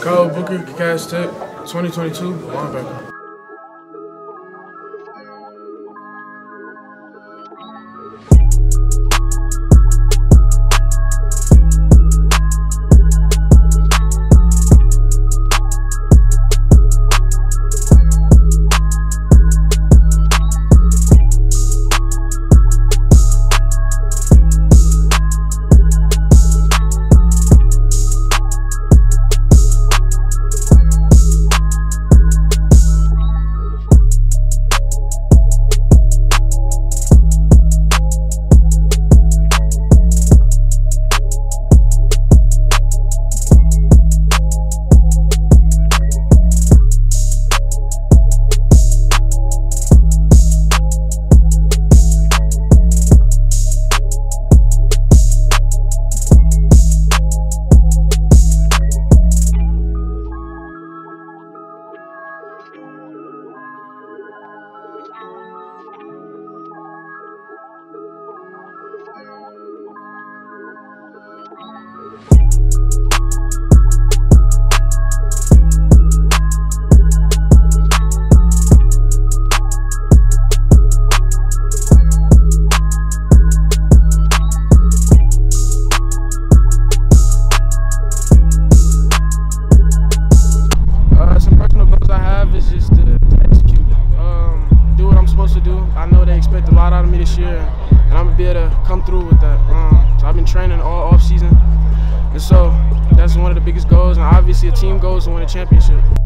Kyle Booker, Cass Tech, 2022, linebacker. Expect a lot out of me this year, and I'm gonna be able to come through with that. Um, so I've been training all off season, and so that's one of the biggest goals. And obviously, a team goal is to win a championship.